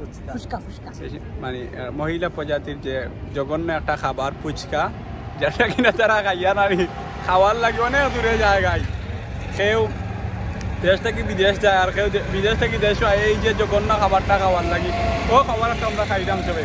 ফুচকা। ফুচকা মানে মহিলা প্রজাতির যে জঘন্য একটা খাবার ফুচকা যেটা কিনা তারা খাইয়া নারী খাওয়ার লাগে অনেক দূরে যায় গাই। কেউ দেশ থেকে বিদেশ যায় আর কেউ বিদেশ থেকে দেশ হয় এই যে জঘন্য খাবারটা খাওয়ার লাগি ও খাবারটা আমরা খাইতাম সবাই